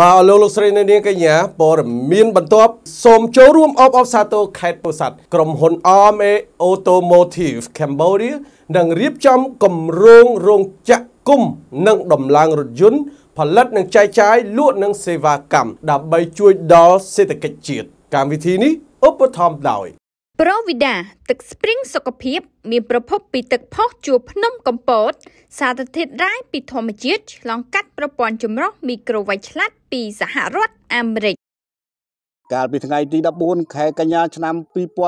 បាទលោកលោកស្រីនៅនាងកញ្ញាព័ត៌មានបន្ទាប់សូមចូលរួមអបអបសាទរខេត្តពោធិ៍សាត់ក្រុមហ៊ុន RMA Automotive Cambodia នឹងរៀបចំគម្រោងរោងចក្រគុំនិងដំឡើងរថយន្តផលិតនិងចែកចាយលក់និងសេវាកម្មដើម្បីជួយដល់សេដ្ឋកិច្ចជាតិកម្មវិធីនេះឧបត្ថម្ភដោយ ប្រូវីដាទឹកស្ព្រីងសុខភាព មានប្រភពពីទឹកផុសជួរភ្នំកំពត សារធាតុរ៉ែពីធម្មជាតិឆ្លងកាត់ប្រព័ន្ធចម្រោះមីក្រូវ៉ាច់ឆ្លាតពីសហរដ្ឋអាមេរិក កាលពីថ្ងៃទី14ខែកញ្ញាឆ្នាំ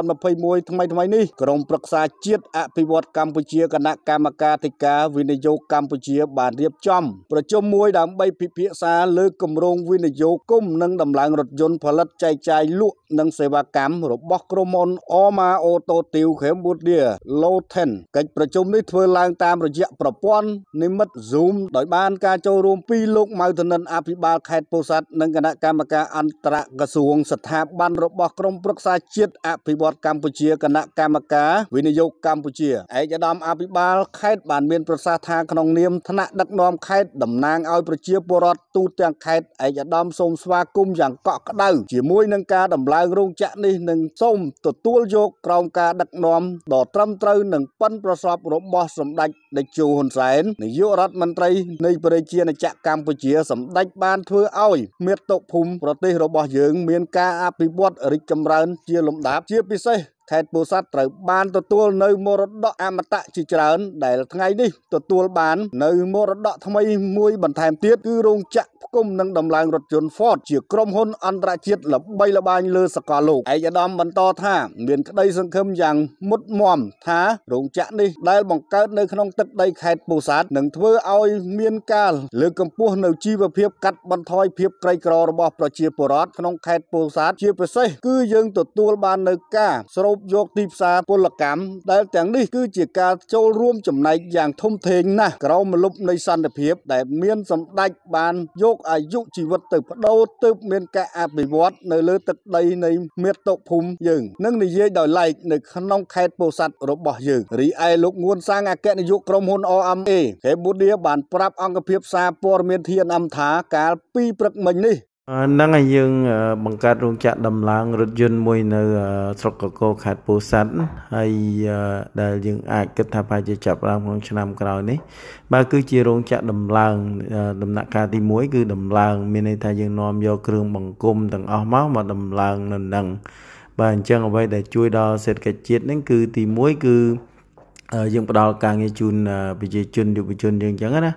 2021ថ្មីថ្មីនេះក្រមប្រឹក្សាជាតិអភិវឌ្ឍកម្ពុជាគណៈកម្មការធិការវិនិយោគកម្ពុជាបានរៀបចំប្រជុំមួយដើម្បីពិភាក្សាលើគម្រោងវិនិយោគគុំនិងដំឡើងរថយន្តផលិតចែកចាយលក់និងសេវាកម្មរបស់ក្រុមហ៊ុន Oma Automotive Cambodia Loten កិច្ចប្រជុំនេះធ្វើឡើងតាមរយៈប្រព័ន្ធនិមិត្ត Zoom ដោយបានការចូលរួមពីលោកម៉ៅធនិនអភិបាលខេត្តពោធិ៍សាត់និងគណៈកម្មការអន្តរក្រសួងស្ថាប័នរបស់ក្រមប្រឹក្សាជាតិអភិវឌ្ឍកម្ពុជាគណៈកម្មការវិនិយោគកម្ពុជាឯកឧត្តមអភិបាលខេត្តបានមានប្រសាសន៍ថាក្នុងនាមថ្នាក់ដឹកនាំខេត្តតំណាងឲ្យប្រជាពលរដ្ឋទូទាំងខេត្តឯកឧត្តមសូមស្វាគមន៍យ៉ាងកក់ក្ដៅជាមួយនឹងការដំឡើងរោងចក្រនេះនិងសូមទទួលយកក្រោមការដឹកនាំដ៏ត្រឹមត្រូវនិងប៉ិនប្រសពរបស់សម្ដេចតេជោហ៊ុនសែននាយករដ្ឋមន្ត្រីនៃប្រជាណាចក្រកម្ពុជាសម្ដេចបានធ្វើឲ្យមាតុភូមិប្រទេសរបស់យើងមានការអភិវឌ្ឍរីកចម្រើនជាលំដាប់ជាពិសេសខេត្តពោធិ៍សាត់ត្រូវបានទទួលនៅមរតកអមតៈជាច្រើនដែលថ្ងៃនេះទទួលបាននៅមរតកថ្មីមួយបន្ថែមទៀតគឺរោងចក្រ ផ្គុំនិងដំឡើងរថយន្ត Ford ជាក្រុមហ៊ុនអន្តរជាតិល្បីល្បាញលើសកលលោកឯកឧត្តមបន្តថាមានក្តីសង្ឃឹមយ៉ាងមុតមមថារោងចក្រនេះដែលបង្កើតនៅក្នុងទឹកដីខេត្តពោធិ៍សាត់នឹងធ្វើឲ្យមានការលើកកម្ពស់នៅជីវភាពកាត់បន្ថយភាពក្រីក្ររបស់ប្រជាពលរដ្ឋក្នុងខេត្តពោធិ៍សាត់ជាពិសេសគឺយើងទទួលបាននៅការស្រូបយកទីផ្សារពលកម្មដែលទាំងនេះគឺជាការចូលរួមចំណែកយ៉ាងធំធេងណាស់ក្រោមម្លប់នៃសន្តិភាពដែលមានសម្ដេចបានយកអាយុជីវិតទៅបដូរទើបមានការអភិវឌ្ឍនៅលើទឹកដីនៃមាតុភូមិយើងនឹងនិយាយដោយឡែកនៅក្នុងខេត្តពោធិ៍សាត់របស់យើងរីឯលោកងួនសាងអគ្គនាយកក្រុមហ៊ុន OMA កម្ពុជាបានប្រាប់អង្គភាពសារព័ត៌មាន TNM ថាកាលពីព្រឹកមិញនេះ ហ្នឹងហើយយើងបង្កើតរោងចក្រដំឡើងរថយន្តមួយនៅស្រុកកកខេត្តពោធិ៍សាត់ហើយដែលយើងអាចគិតថាប្រហែលជាចាប់ឡើងក្នុងឆ្នាំក្រោយនេះបាទគឺជារោងចក្រដំឡើងដំណាក់កាលទី1គឺដំឡើង មានន័យថាយើងនាំយកគ្រឿងបង្គុំទាំងអស់មកមកដំឡើងនៅនឹងបាទអញ្ចឹងអ្វីដែលជួយដល់សេដ្ឋកិច្ចជាតិហ្នឹងគឺទី1គឺយើងផ្ដល់ការងារជូនប្រជាជនយុវជនយើងអញ្ចឹងណា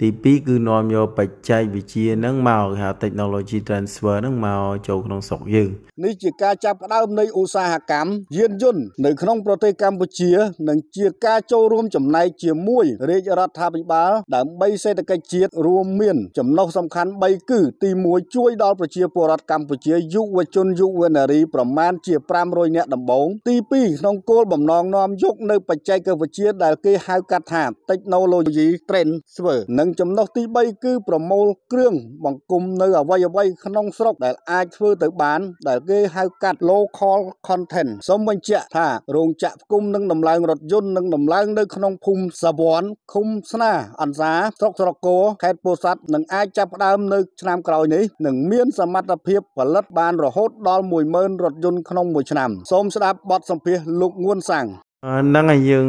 ទី2គឺនាំយកបច្ចេកវិទ្យាហ្នឹងមកគេហៅ technology transfer ហ្នឹងមកចូលក្នុងស្រុកយើងនេះជាការចាប់ផ្ដើមនៃឧស្សាហកម្មយានយន្តនៅក្នុងប្រទេសកម្ពុជានិងជាការចូលរួមចំណែកជាមួយរាជរដ្ឋាភិបាលដើម្បីសេដ្ឋកិច្ចជាតិរួមមាន ចំណុចសំខាន់3គឺទី1ជួយដល់ប្រជាពលរដ្ឋកម្ពុជាយុវជនយុវនារីប្រមាណជា500នាក់ដំបូងទី2ក្នុងគោលបំណងនាំយកនៅបច្ចេកវិទ្យាដែលគេហៅកាត់ថា technology transfer និងនិងចំណុចទី3គឺប្រមូលគ្រឿងបង្គុំនៅអវ័យអវ័យក្នុងស្រុកដែលអាចធ្វើទៅបានដែលគេហៅកាត់ local content សូមបញ្ជាក់ថារោងចក្រផ្គុំនិងដំឡើងរថយន្តនិងដំឡើងនៅក្នុងភូមិសាវ័នឃុំស្នាអន្សាស្រុកស្រកោខេត្តពោធិ៍សាត់នឹងអាចចាប់ផ្ដើមនៅឆ្នាំក្រោយនេះនឹងមានសមត្ថភាពផលិតបានរហូតដល់10000រថយន្តក្នុងមួយឆ្នាំសូមស្ដាប់បទសម្ភាសន៍លោកងួនសាំង ហ្នឹងហើយយើង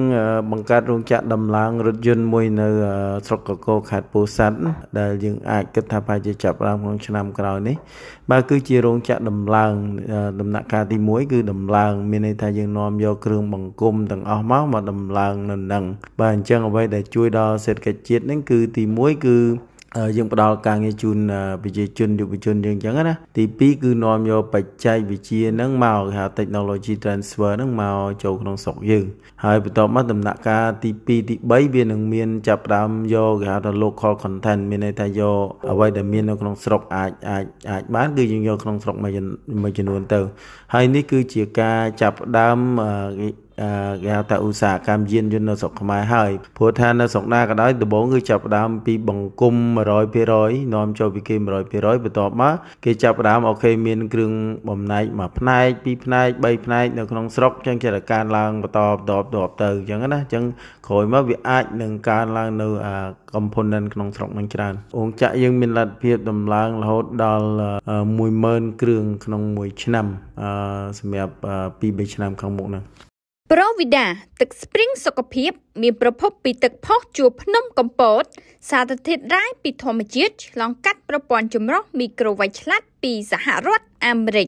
បង្កើតរោងចក្រដំឡើងរថយន្តមួយនៅស្រុកកកខេត្តពោធិ៍សាត់ដែលយើងអាចគិតថាប្រហែលជាចាប់ឡើងក្នុងឆ្នាំក្រោយនេះបាទគឺជារោងចក្រដំឡើងដំណាក់កាលទី1គឺដំឡើងមានន័យថាយើងនាំយកគ្រឿងបង្គុំទាំងអស់មកមកដំឡើងនៅនឹងបាទអញ្ចឹងអ្វីដែលជួយដល់សេដ្ឋកិច្ចជាតិហ្នឹងគឺទី1គឺ យើងផ្ដល់ការងារជូនប្រជាជនយុវជនយើងអញ្ចឹងណាទី2គឺនាំយកបច្ចេកវិទ្យាហ្នឹងមកគេហៅ technology transfer ហ្នឹងមកចូលក្នុងស្រុកយើងហើយបន្ទាប់មកដំណាក់កាលទី2ទី3វានឹងមានចាប់ផ្ដើមយកគេហៅថា local content មានន័យថាយកអ្វីដែលមាននៅក្នុងស្រុកអាចអាចអាចបានគឺយើងយកក្នុងស្រុកមួយមួយចំនួនទៅហើយនេះគឺជាការចាប់ផ្ដើម គេហៅថាឧស្សាហកម្មយានយន្តនៅស្រុកខ្មែរហើយព្រោះថានៅស្រុកណាក៏ដោយដំបូងគឺចាប់ផ្ដើមពីបង្គំ100%នាំចូលពីគេ100%បន្ទាប់មកគេចាប់ផ្ដើមអូខេមានគ្រឿងបំណែកមួយផ្នែកពីរផ្នែកបីផ្នែកនៅក្នុងស្រុកអញ្ចឹងជាការឡើងបន្តបន្តបន្តទៅអញ្ចឹងណាអញ្ចឹងក្រោយមកវាអាចនឹងកើនឡើងនៅ component ក្នុងស្រុកនឹងច្រើនអង្ចាក់យើងមានលទ្ធភាពដំឡើងរហូតដល់10000គ្រឿងក្នុងមួយឆ្នាំសម្រាប់2 3ឆ្នាំខាងមុខហ្នឹង ប្រូវីដាទឹកស្ព្រីងសុខភាព មានប្រភពពីទឹកផុសជួរភ្នំកំពត សារធាតុរ៉ែពីធម្មជាតិឆ្លងកាត់ប្រព័ន្ធចម្រោះមីក្រូវ៉ាច់ឆ្លាតពីសហរដ្ឋអាមេរិក